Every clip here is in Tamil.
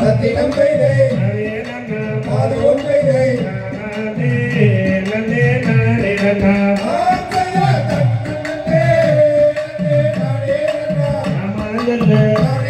தத்தினம் கைதை பாதுவும் கைதை ஆக்கையா தன்னே நானே நானே நானே நானே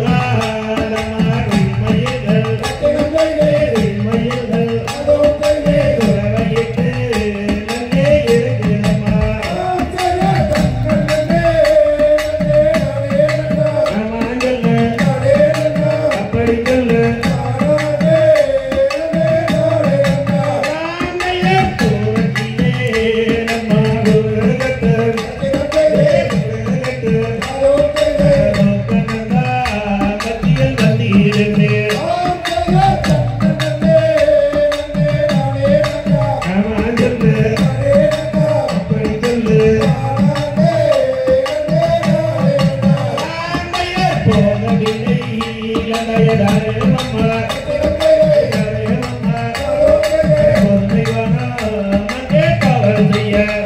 Yeah.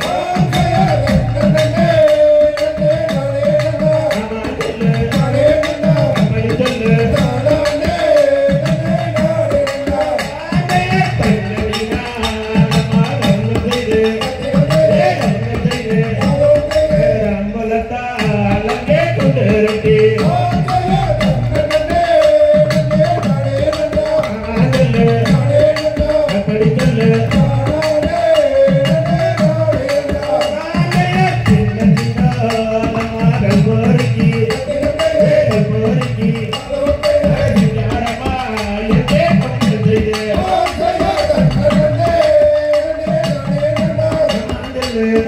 சொல்லு